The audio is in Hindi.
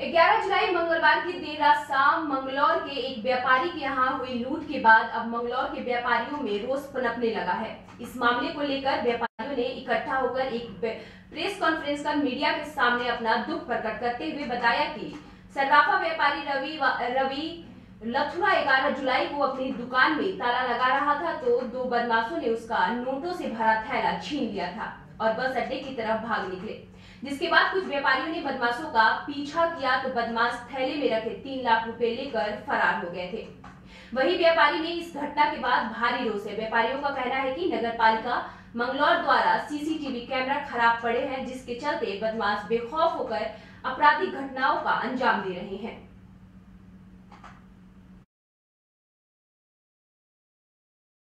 11 जुलाई, मंगलवार की देर रात शाम, मंगलौर के एक व्यापारी के यहाँ हुई लूट के बाद अब मंगलौर के व्यापारियों में रोष पनपने लगा है। इस मामले को लेकर व्यापारियों ने इकट्ठा होकर एक प्रेस कॉन्फ्रेंस कर मीडिया के सामने अपना दुख प्रकट करते हुए बताया कि सर्राफा व्यापारी रवि रवि लथुरा ग्यारह जुलाई को अपनी दुकान में ताला लगा रहा था तो दो बदमाशों ने उसका नोटों से भरा थैला छीन लिया था। और बस अड्डे की तरफ़ भाग निकले। जिसके बाद कुछ व्यापारियों ने बदमाशों का पीछा किया तो बदमाश थैले में रखे तीन लाख रुपए लेकर फरार हो गए थे। वही व्यापारी ने इस घटना के बाद भारी रोष है व्यापारियों का कहना है कि नगर पालिका मंगलौर द्वारा सीसीटीवी कैमरा खराब पड़े हैं, जिसके चलते बदमाश बेखौफ होकर आपराधिक घटनाओं का अंजाम दे रहे हैं।